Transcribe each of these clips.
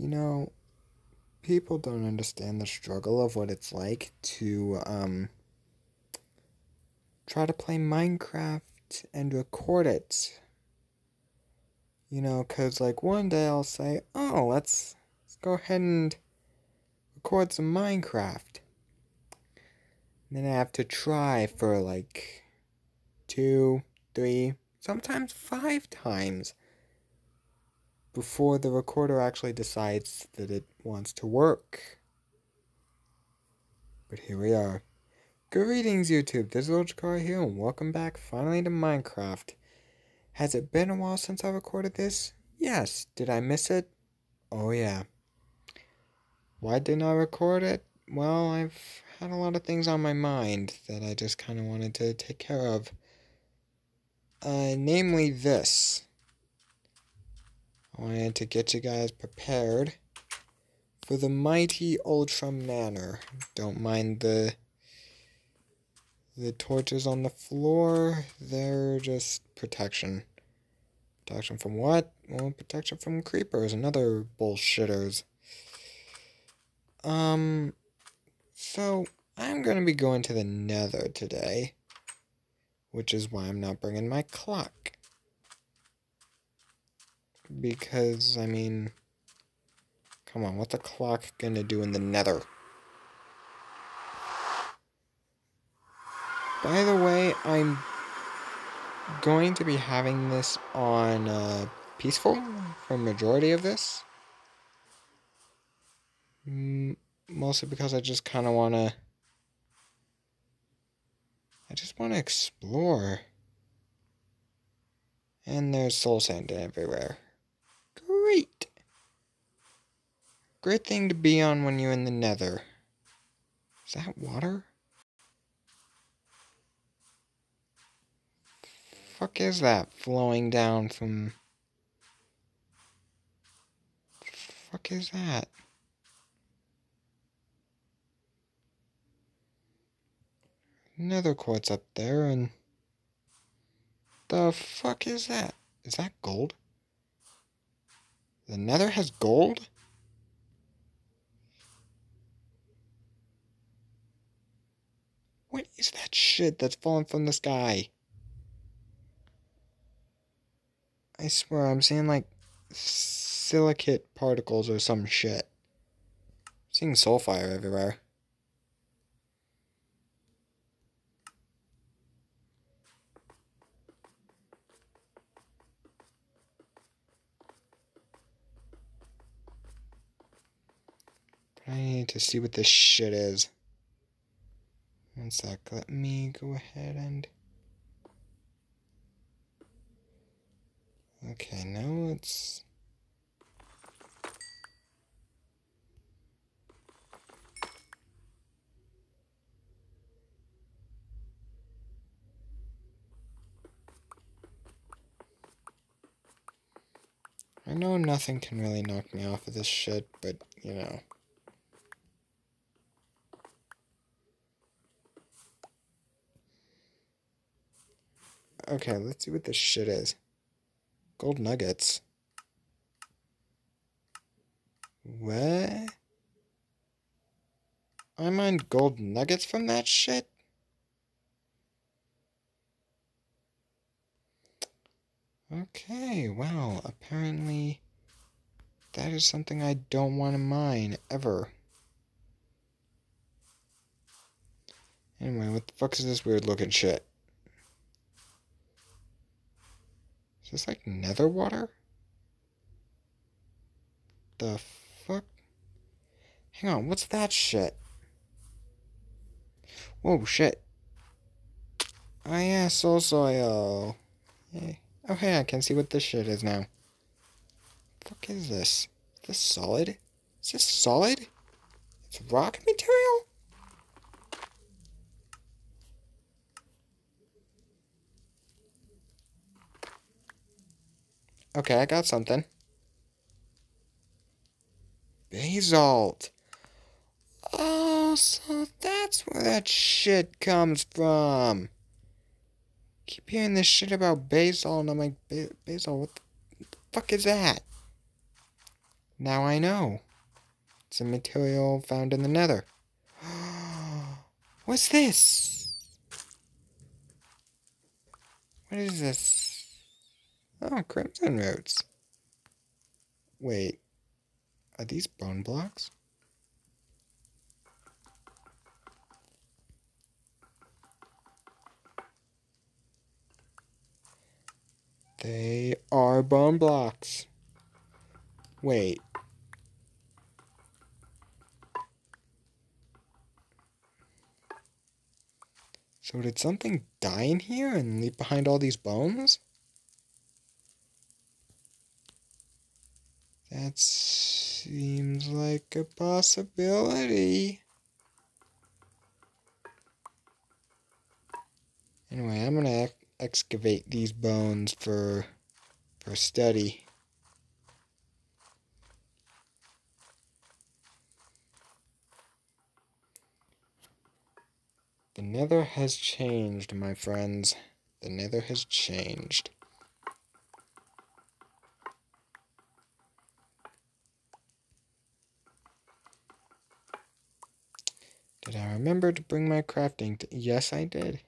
You know, people don't understand the struggle of what it's like to um try to play Minecraft and record it. You know, cuz like one day I'll say, "Oh, let's let's go ahead and record some Minecraft." And then I have to try for like two, three, sometimes five times before the recorder actually decides that it wants to work. But here we are. Greetings, YouTube. This is Ultra Chara here, and welcome back finally to Minecraft. Has it been a while since I recorded this? Yes. Did I miss it? Oh, yeah. Why didn't I record it? Well, I've had a lot of things on my mind that I just kind of wanted to take care of. Uh, namely this. I wanted to get you guys prepared for the mighty Ultra Manor. Don't mind the the torches on the floor. They're just protection. Protection from what? Well, protection from creepers and other bullshitters. Um, so I'm going to be going to the nether today, which is why I'm not bringing my clock because, I mean, come on, what's a clock gonna do in the nether? By the way, I'm going to be having this on uh, peaceful for majority of this. M mostly because I just kind of want to... I just want to explore. And there's soul sand everywhere. Great. Great thing to be on when you're in the nether. Is that water? Fuck is that flowing down from... Fuck is that? Nether quartz up there and... The fuck is that? Is that gold? The nether has gold? What is that shit that's falling from the sky? I swear, I'm seeing like silicate particles or some shit. I'm seeing soulfire everywhere. I need to see what this shit is. One sec, let me go ahead and... Okay, now let's... I know nothing can really knock me off of this shit, but, you know. Okay, let's see what this shit is. Gold nuggets. What? I mined gold nuggets from that shit? Okay, well, apparently that is something I don't want to mine, ever. Anyway, what the fuck is this weird looking shit? Is this like nether water? The fuck? Hang on, what's that shit? Whoa, shit. Oh yeah, soul soil. Hey. Oh hey, I can see what this shit is now. fuck is this? Is this solid? Is this solid? It's rock material? Okay, I got something. Basalt. Oh, so that's where that shit comes from. Keep hearing this shit about basalt, and I'm like, basalt, what the, fuck is that? Now I know. It's a material found in the nether. What's this? What is this? Oh, crimson roots. Wait, are these bone blocks? They are bone blocks. Wait. So did something die in here and leave behind all these bones? That seems like a possibility. Anyway, I'm gonna ex excavate these bones for for study. The nether has changed, my friends. The nether has changed. Did I remember to bring my crafting? yes, I did.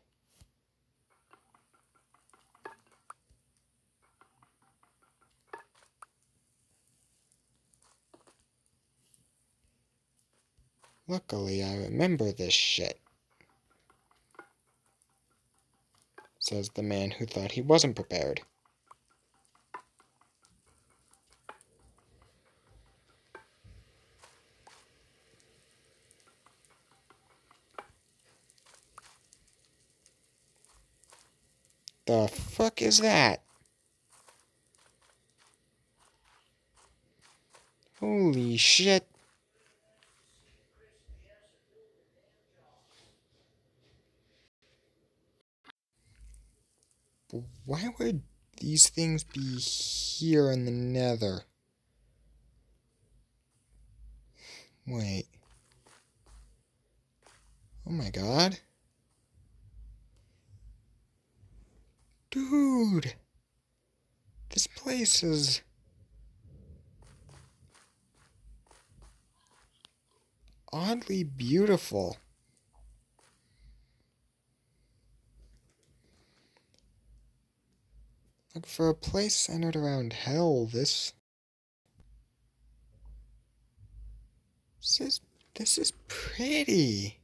Luckily, I remember this shit. Says the man who thought he wasn't prepared. The fuck is that? Holy shit. Why would these things be here in the nether? Wait. Oh my god. Dude! This place is... oddly beautiful. Like for a place centered around hell, this this is this is pretty.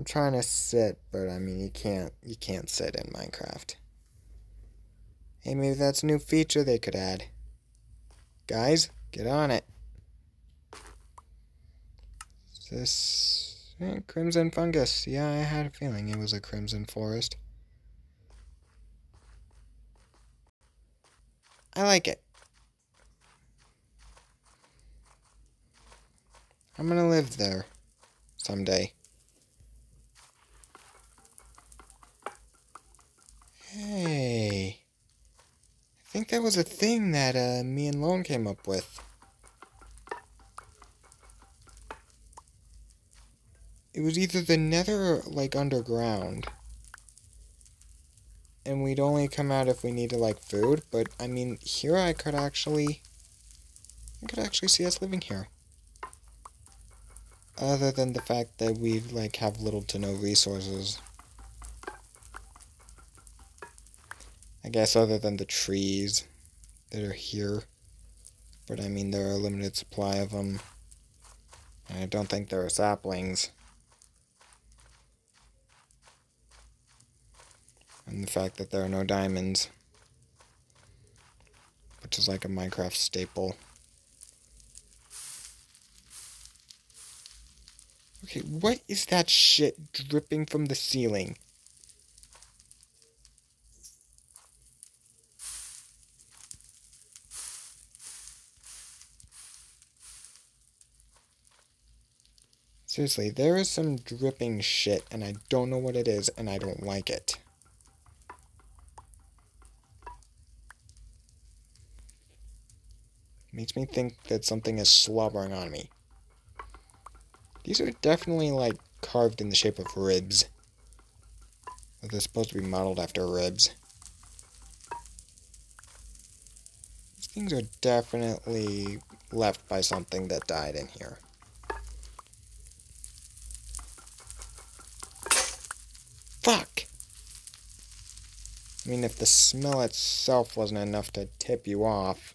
I'm trying to sit, but I mean you can't you can't sit in Minecraft. Hey, maybe that's a new feature they could add. Guys, get on it. Is this eh, crimson fungus? Yeah, I had a feeling it was a crimson forest. I like it. I'm gonna live there someday. Hey. I think that was a thing that uh, me and Lone came up with. It was either the nether or, like, underground. And we'd only come out if we needed, like, food. But, I mean, here I could actually... I could actually see us living here. Other than the fact that we, like, have little to no resources. I guess other than the trees that are here. But I mean, there are a limited supply of them. And I don't think there are saplings. And the fact that there are no diamonds. Which is like a Minecraft staple. Okay, what is that shit dripping from the ceiling? Seriously, there is some dripping shit, and I don't know what it is, and I don't like it. Makes me think that something is slobbering on me. These are definitely like carved in the shape of ribs. They're supposed to be modeled after ribs. These things are definitely left by something that died in here. Fuck! I mean, if the smell itself wasn't enough to tip you off.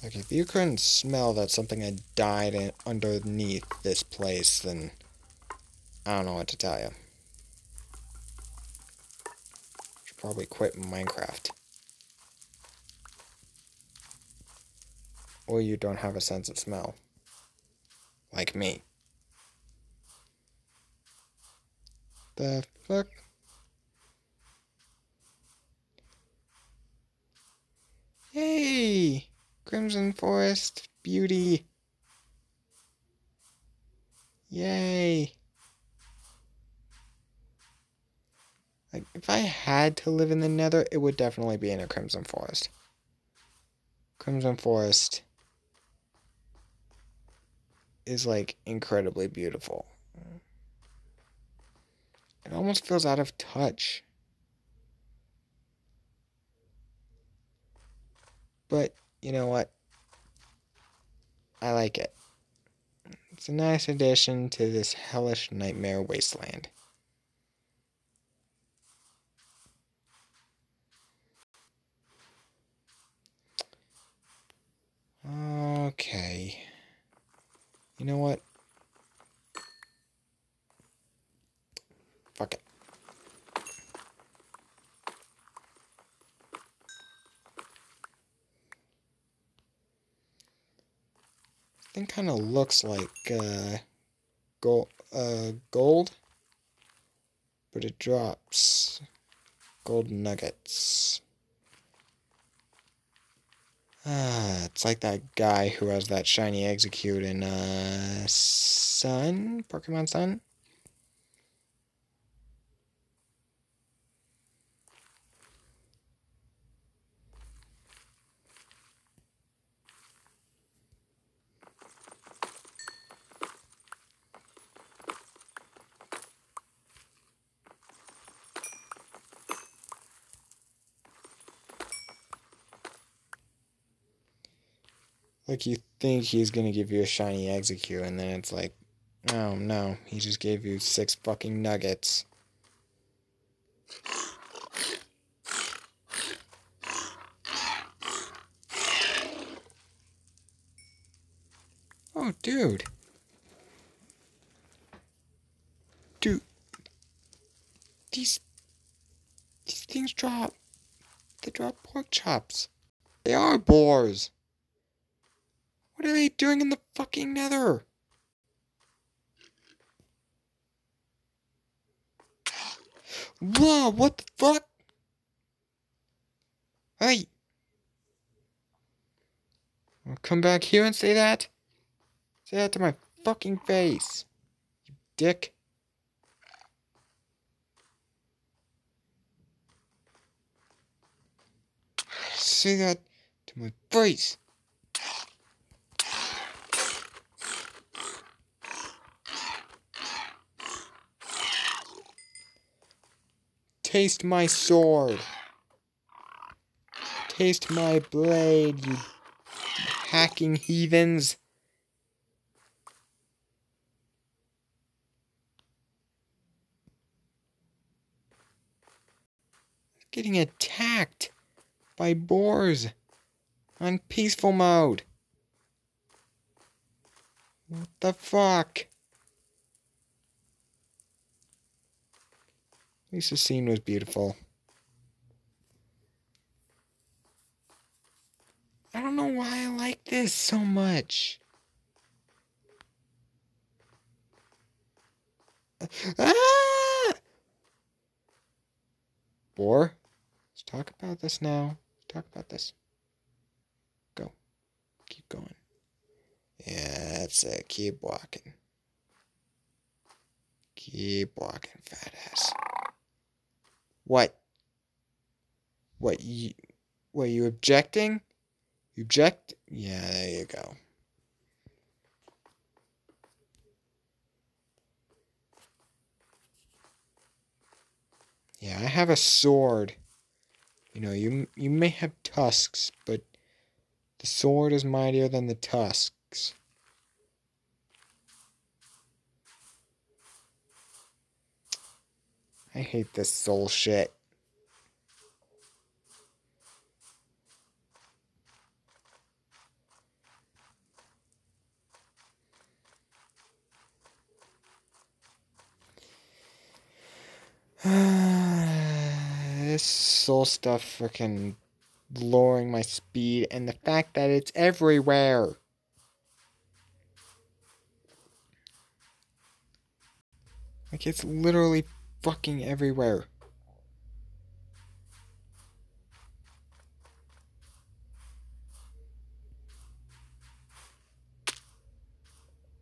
Like, if you couldn't smell that something had died in, underneath this place, then I don't know what to tell you. Should probably quit Minecraft. Or you don't have a sense of smell. Like me. The fuck? Hey! Crimson Forest beauty. Yay. Like, if I had to live in the nether, it would definitely be in a Crimson Forest. Crimson Forest is, like, incredibly beautiful. It almost feels out of touch. But you know what? I like it. It's a nice addition to this hellish nightmare wasteland. Okay. You know what? Fuck it. thing kind of looks like uh, gold, uh, gold, but it drops gold nuggets. Ah, it's like that guy who has that shiny Exeggcute in uh, Sun, Pokemon Sun. Like you think he's gonna give you a shiny Exeggcute, and then it's like, oh no, he just gave you six fucking nuggets. Oh, dude. Dude. These... These things drop... They drop pork chops. They are boars. What are they doing in the fucking nether? Whoa, what the fuck? Hey! I'll come back here and say that? Say that to my fucking face. You dick. Say that to my face. Taste my sword. Taste my blade, you hacking heathens. Getting attacked by boars on peaceful mode. What the fuck? At least the scene was beautiful. I don't know why I like this so much. Ah! Boar, let's talk about this now. Talk about this. Go. Keep going. Yeah, that's it. Keep walking. Keep walking, fat ass. What? What you what you objecting? You object? Yeah, there you go. Yeah, I have a sword. You know, you you may have tusks, but the sword is mightier than the tusks. I hate this soul shit. this soul stuff freaking lowering my speed and the fact that it's everywhere. Like it's literally fucking everywhere.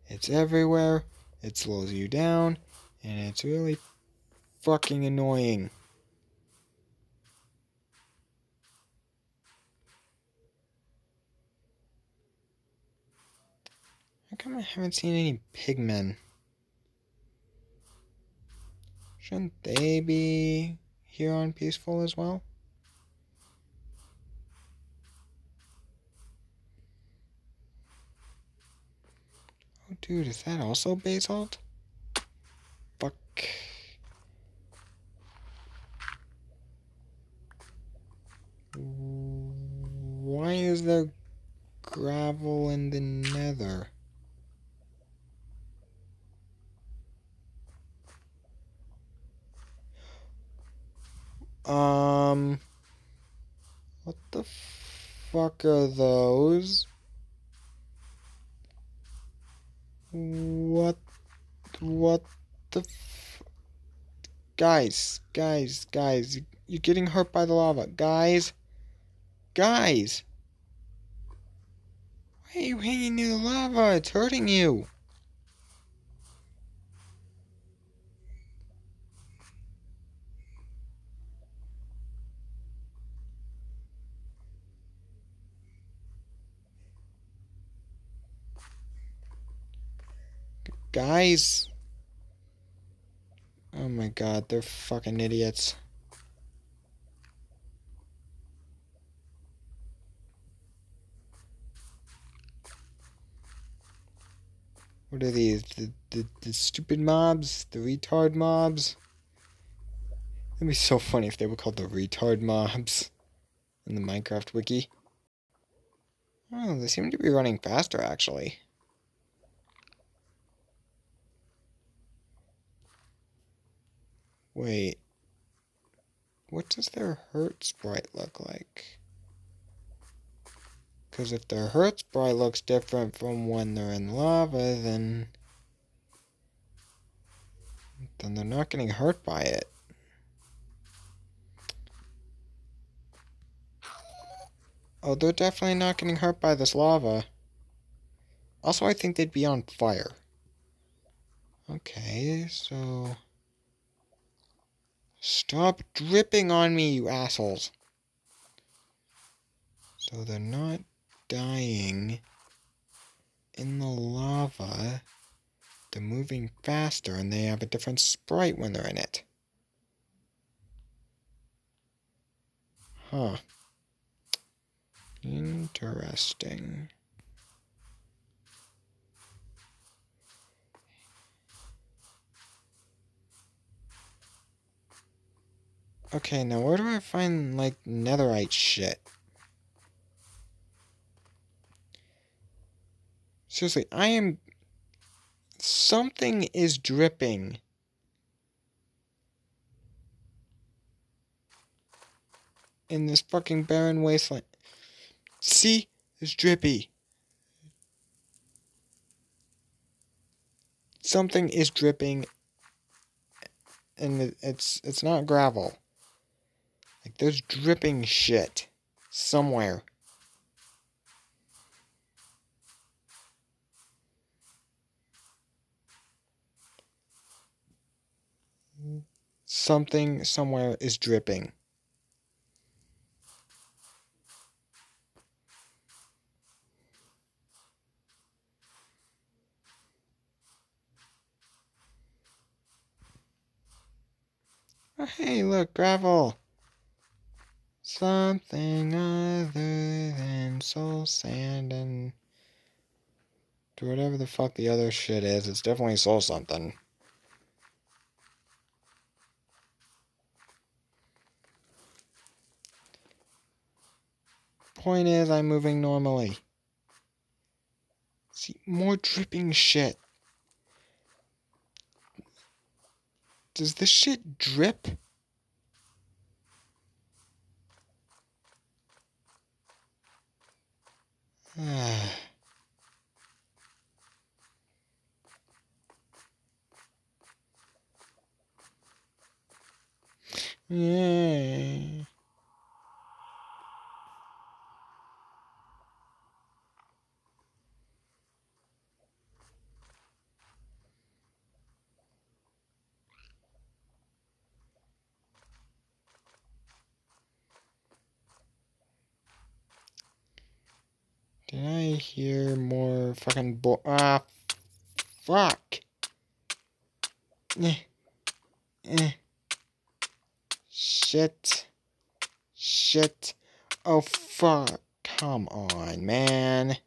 It's everywhere, it slows you down, and it's really fucking annoying. How come I haven't seen any pigmen? Shouldn't they be here on Peaceful as well? Oh, dude, is that also basalt? Fuck. Why is there gravel in the nether? Um, what the fuck are those? What, what the Guys, guys, guys, you're getting hurt by the lava. Guys, guys. Why are you hanging near the lava? It's hurting you. Guys. Oh my god, they're fucking idiots. What are these? The, the, the stupid mobs? The retard mobs? It'd be so funny if they were called the retard mobs in the Minecraft wiki. Oh, they seem to be running faster, actually. Wait. What does their hurt sprite look like? Because if their hurt sprite looks different from when they're in lava, then... Then they're not getting hurt by it. Oh, they're definitely not getting hurt by this lava. Also, I think they'd be on fire. Okay, so... Stop dripping on me, you assholes. So they're not dying in the lava. They're moving faster and they have a different sprite when they're in it. Huh. Interesting. Okay, now where do I find, like, netherite shit? Seriously, I am... Something is dripping. In this fucking barren wasteland. See? It's drippy. Something is dripping. And it's it's not gravel. Like there's dripping shit somewhere. Something somewhere is dripping. Oh, hey, look, gravel. Something other than soul sand and whatever the fuck the other shit is. It's definitely soul something. Point is, I'm moving normally. See, more dripping shit. Does this shit drip? Yeah. Did I hear more fucking bo- Ah, fuck. Eh. Eh. Shit. Shit. Oh, fuck. Come on, man.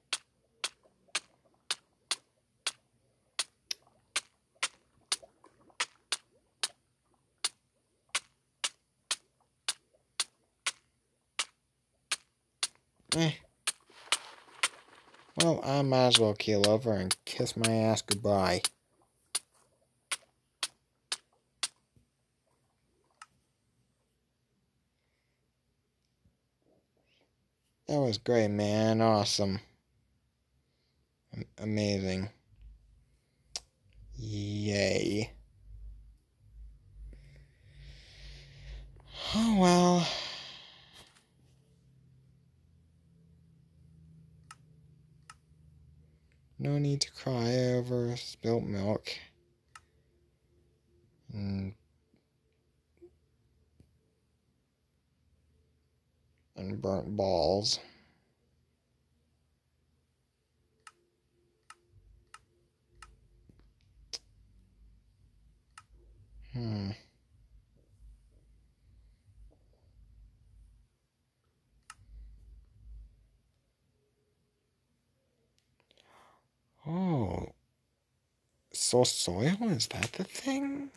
Eh. Well, I might as well keel over and kiss my ass goodbye. That was great, man. Awesome. Amazing. Yay. Oh, well. No need to cry over spilt milk. And, and burnt balls. Hmm. Oh. Soul soil? Is that the thing?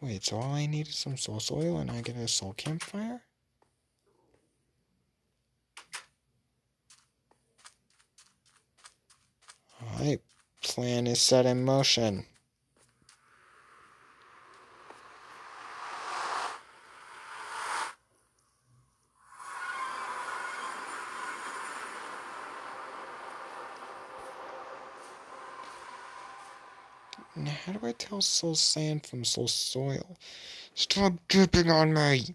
Wait, so all I need is some soul soil and I get a soul campfire? Alright, plan is set in motion. Now, how do I tell soul sand from soul soil? Stop dripping on me!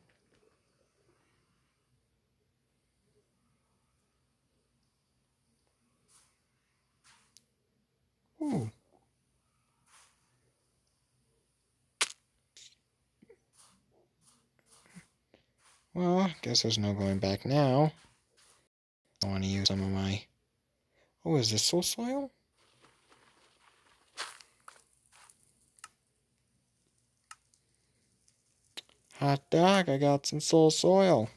Ooh. Well, I guess there's no going back now. I want to use some of my... Oh, is this soul soil? Hot dog, I got some soul soil.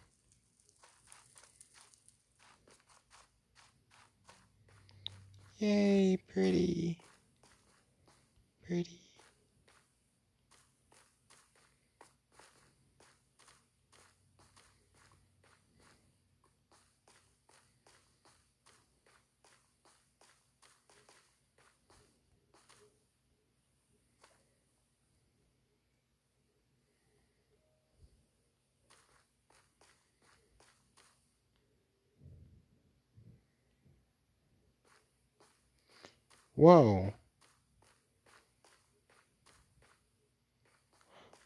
Yay, pretty. Pretty. Whoa.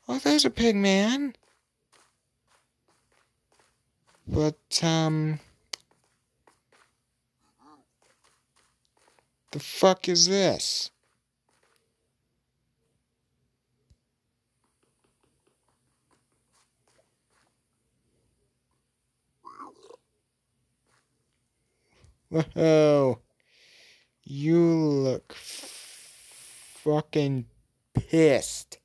Oh, there's a pig man. But, um... The fuck is this? Whoa. You look fucking pissed.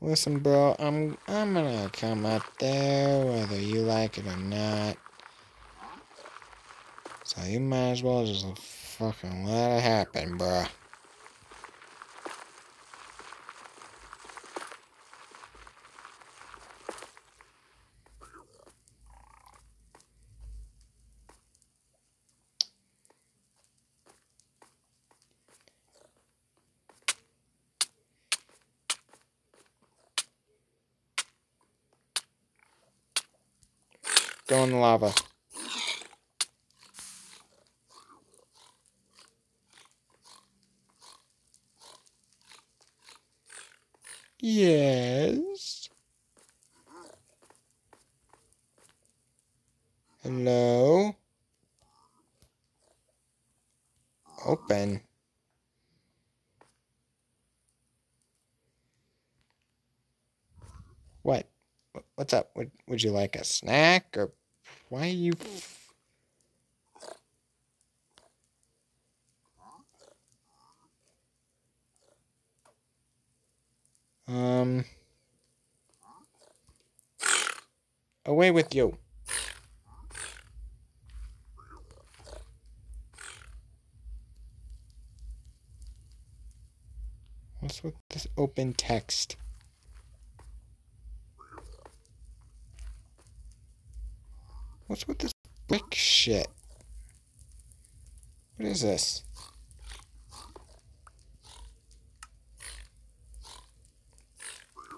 Listen, bro, I'm I'm gonna come up there whether you like it or not. So you might as well just fucking let it happen, bro. Go in the lava. Yes. Hello? Open. What? What's up? Would, would you like a snack or why are you... Um... Away with you. What's with this open text? What's with this brick shit? What is this?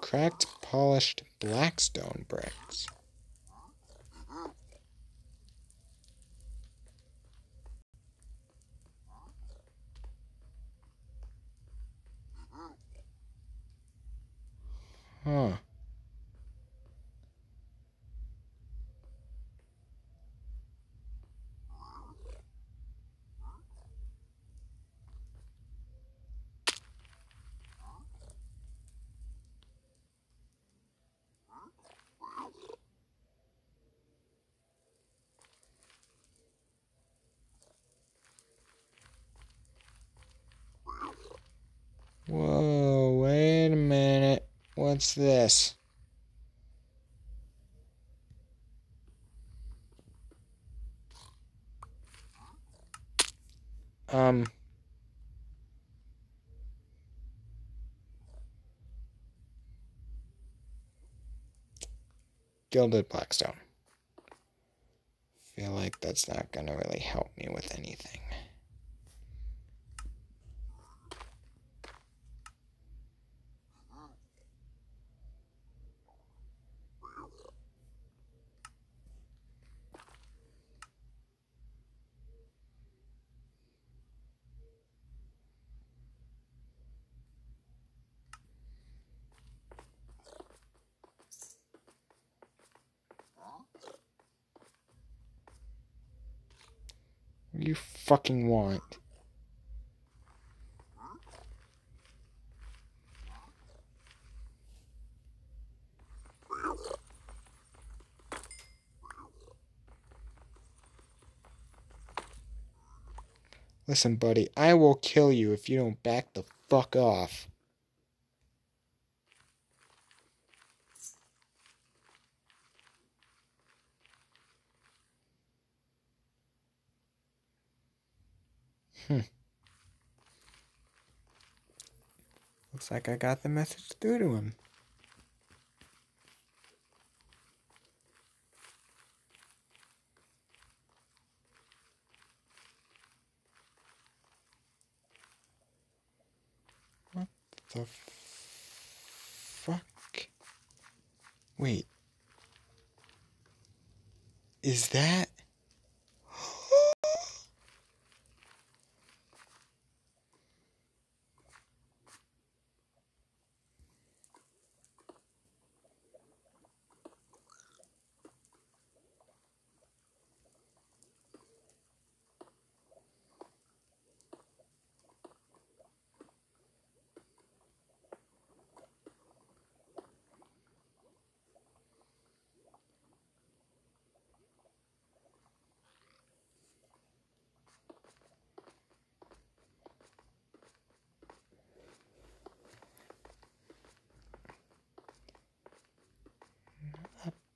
Cracked, polished blackstone bricks. Huh. Whoa, wait a minute. What's this? Um... Gilded Blackstone. Feel like that's not gonna really help me with anything. You fucking want? Listen, buddy, I will kill you if you don't back the fuck off. Hmm. Looks like I got the message through to him. What the fuck? Wait. Is that...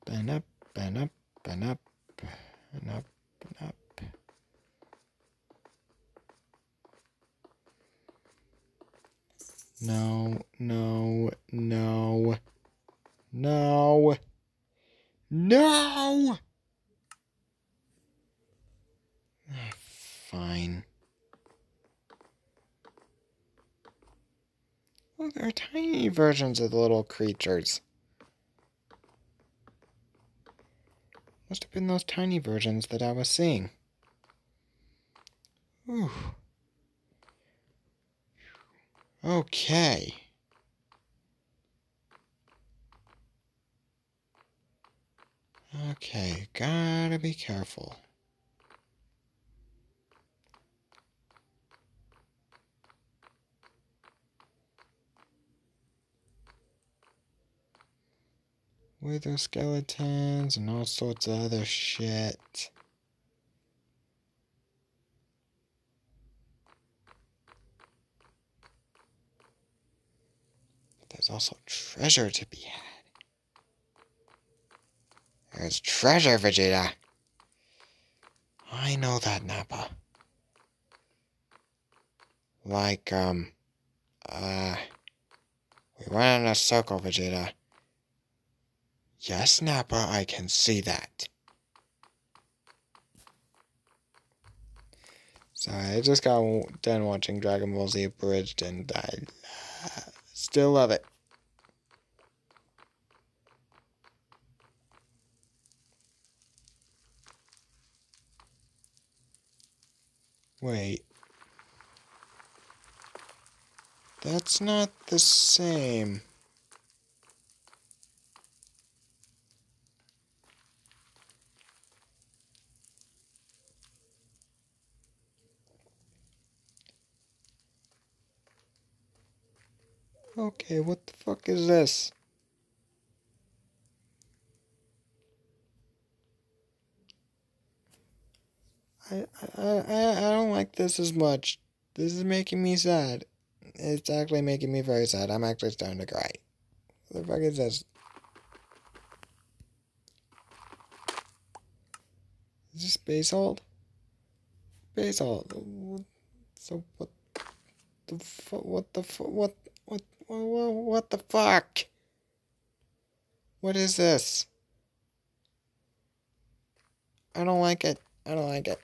and up and up and up and up and up. No, no, no, no, no! Ah, fine. Oh, there are tiny versions of the little creatures. Must have been those tiny versions that I was seeing. Ooh. Okay. Okay, gotta be careful. Wither skeletons and all sorts of other shit. There's also treasure to be had. There's treasure, Vegeta. I know that, Nappa. Like, um, uh, we went in a circle, Vegeta. Yes, Nappa, I can see that. Sorry, I just got done watching Dragon Ball Z Abridged and I uh, still love it. Wait. That's not the same. Okay, what the fuck is this? I, I, I, I don't like this as much. This is making me sad. It's actually making me very sad. I'm actually starting to cry. What the fuck is this? Is this? Basalt. So what the fuck? What the fuck? What? What? What, what the fuck? What is this? I don't like it. I don't like it.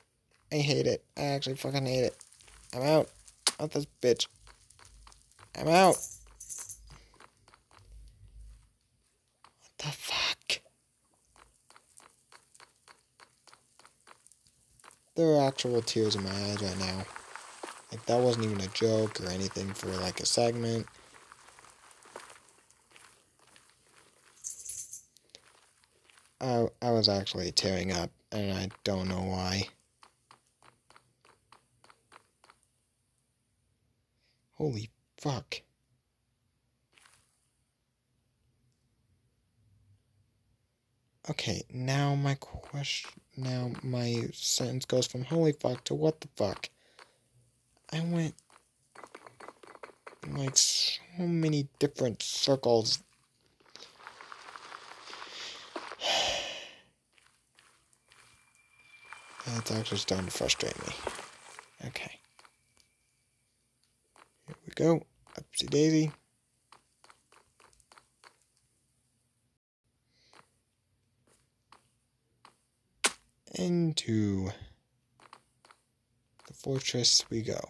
I hate it. I actually fucking hate it. I'm out. Out this bitch. I'm out. What the fuck? There are actual tears in my eyes right now. Like, that wasn't even a joke or anything for, like, a segment. I, I was actually tearing up, and I don't know why. Holy fuck. Okay, now my question, now my sentence goes from holy fuck to what the fuck. I went like so many different circles That's actually starting to frustrate me. Okay. Here we go. Upsy daisy. Into the fortress we go.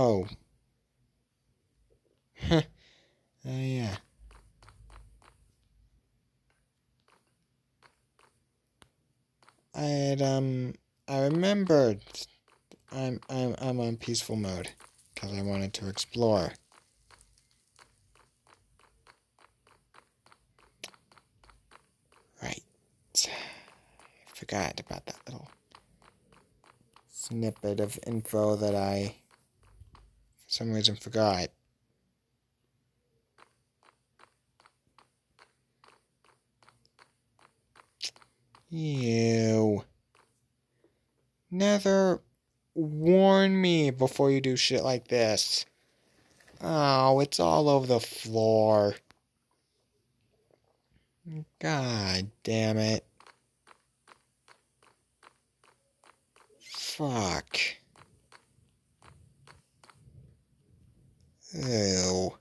Oh. oh, yeah. I had, um, I remembered I'm, I'm, I'm on peaceful mode because I wanted to explore. Right. I forgot about that little snippet of info that I, some reason, forgot. You. Never warn me before you do shit like this. Oh, it's all over the floor. God damn it. Fuck. Ew.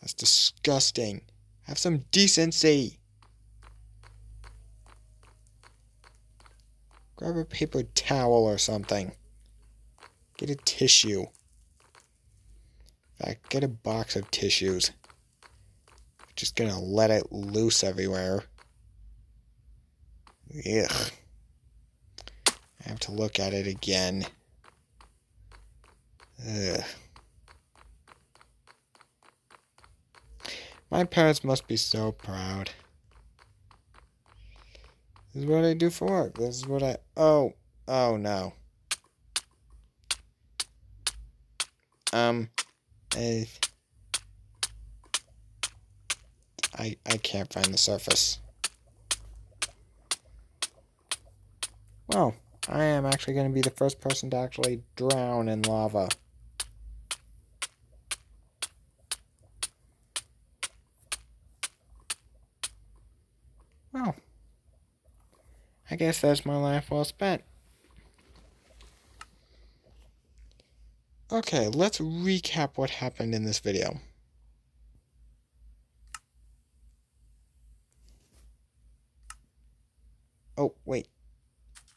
That's disgusting. Have some decency. Grab a paper towel or something. Get a tissue. In fact, get a box of tissues. Just gonna let it loose everywhere. Ugh. I have to look at it again. Ugh. My parents must be so proud. This is what I do for work. This is what I... Oh. Oh, no. Um... I... I, I can't find the surface. Well, I am actually going to be the first person to actually drown in lava. Well, I guess that's my life well spent. Okay, let's recap what happened in this video. Oh, wait.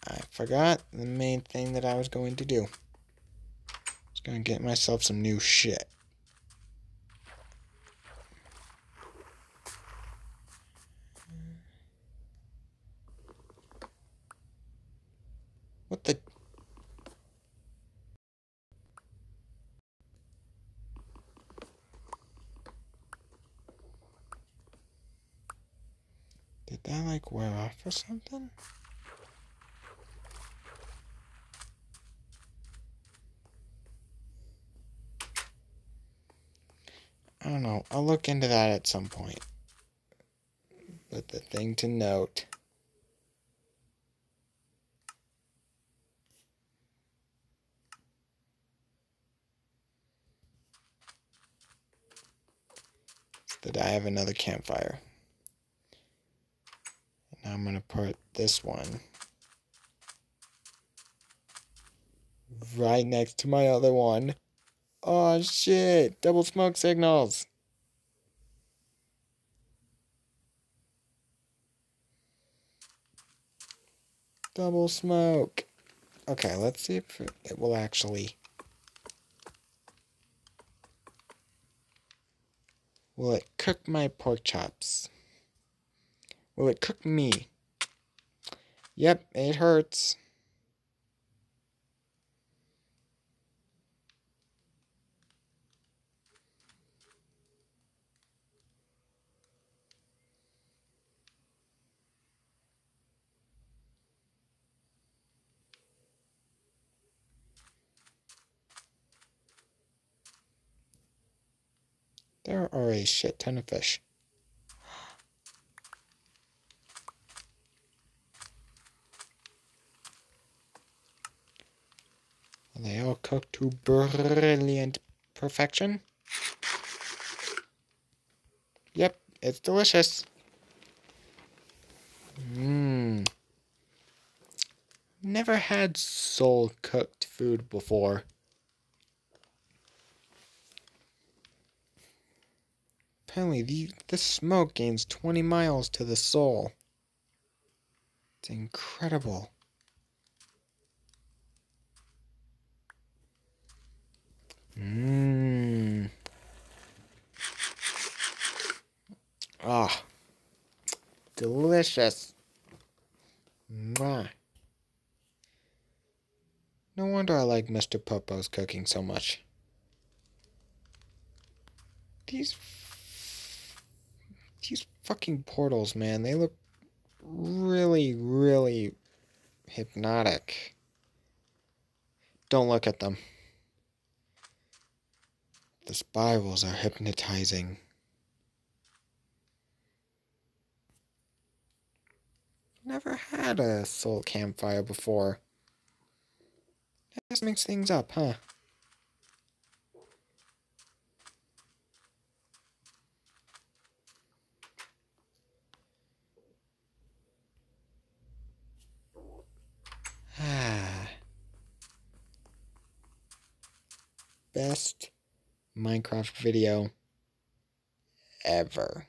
I forgot the main thing that I was going to do. I was going to get myself some new shit. What the... Did that like wear off or something? I don't know. I'll look into that at some point. But the thing to note is that I have another campfire. Now I'm going to put this one right next to my other one. Oh shit, double smoke signals. Double smoke. Okay, let's see if it will actually... Will it cook my pork chops? Will it cook me? Yep, it hurts. There are a shit ton of fish. And they all cook to brilliant perfection. Yep, it's delicious. Mmm. Never had soul cooked food before. Apparently, the, the smoke gains 20 miles to the soul. It's incredible. Mmm. Ah. Delicious. Mwah. No wonder I like Mr. Popo's cooking so much. These These fucking portals, man, they look really, really hypnotic. Don't look at them. The spirals are hypnotizing. Never had a soul campfire before. This makes things up, huh? Best Minecraft video ever.